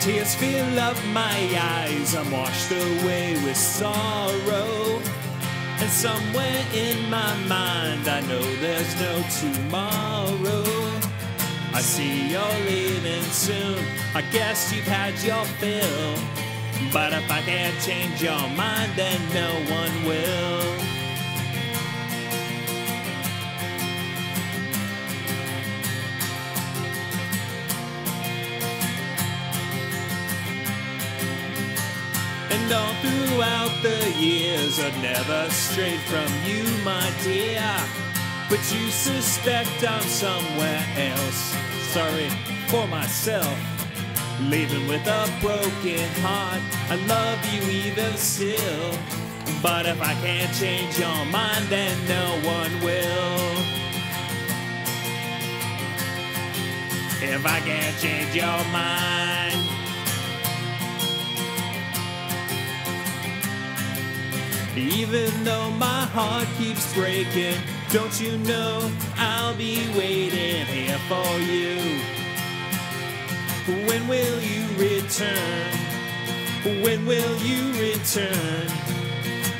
Tears fill up my eyes, I'm washed away with sorrow. And somewhere in my mind, I know there's no tomorrow. I see you're leaving soon, I guess you've had your fill. But if I can't change your mind, then no one will. And all throughout the years, I've never strayed from you, my dear. But you suspect I'm somewhere else. Sorry for myself. Leaving with a broken heart. I love you even still. But if I can't change your mind, then no one will. If I can't change your mind. Even though my heart keeps breaking, don't you know I'll be waiting here for you? When will you return? When will you return?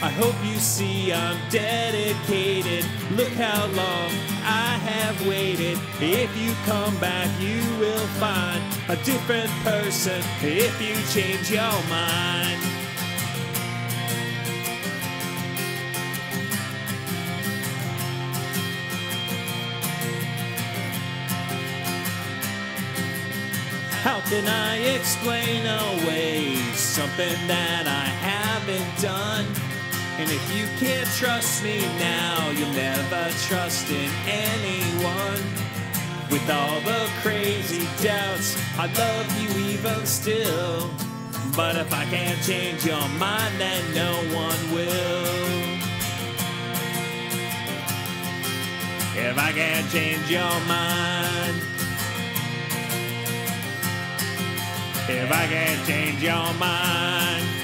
I hope you see I'm dedicated. Look how long I have waited. If you come back, you will find a different person if you change your mind. How can I explain away something that I haven't done? And if you can't trust me now, you'll never trust in anyone. With all the crazy doubts, I love you even still. But if I can't change your mind, then no one will. If I can't change your mind. If I can't change your mind.